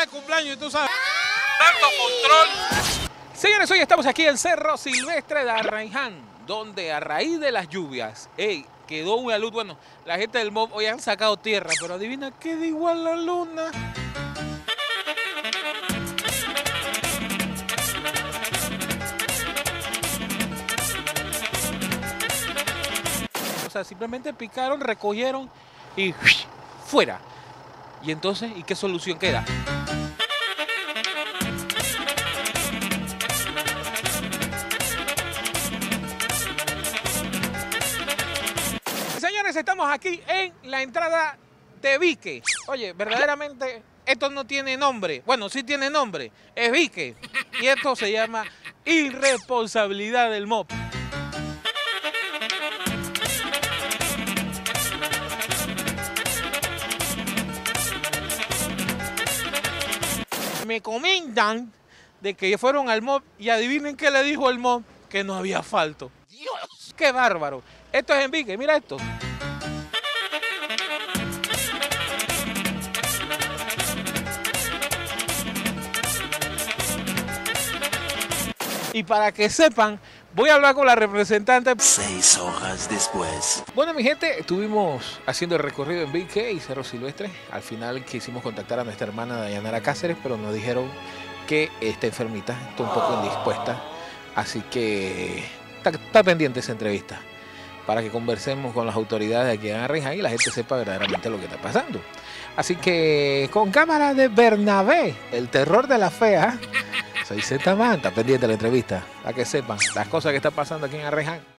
de cumpleaños y tú sabes. Tanto control. Señores, hoy estamos aquí en Cerro Silvestre de Arraiján, donde a raíz de las lluvias, ey, quedó una luz. Bueno, la gente del MOB hoy han sacado tierra, pero adivina qué da igual la luna. O sea, simplemente picaron, recogieron y fuera. Y entonces, ¿y qué solución queda? Señores, estamos aquí en la entrada de Vique. Oye, verdaderamente esto no tiene nombre. Bueno, sí tiene nombre. Es Vique. Y esto se llama irresponsabilidad del MOP. Me comentan de que fueron al MOB y adivinen qué le dijo el MOB, que no había asfalto. ¡Dios! ¡Qué bárbaro! Esto es en Vique, mira esto. Y para que sepan, voy a hablar con la representante. Seis hojas después. Bueno, mi gente, estuvimos haciendo el recorrido en Vique y Cerro Silvestre. Al final quisimos contactar a nuestra hermana Dayanara Cáceres, pero nos dijeron que está enfermita, está un poco indispuesta. Así que está, está pendiente esa entrevista para que conversemos con las autoridades de aquí en Arreján y la gente sepa verdaderamente lo que está pasando. Así que con cámara de Bernabé, el terror de la fea, soy Z Man, está pendiente la entrevista, para que sepan las cosas que están pasando aquí en Arreján.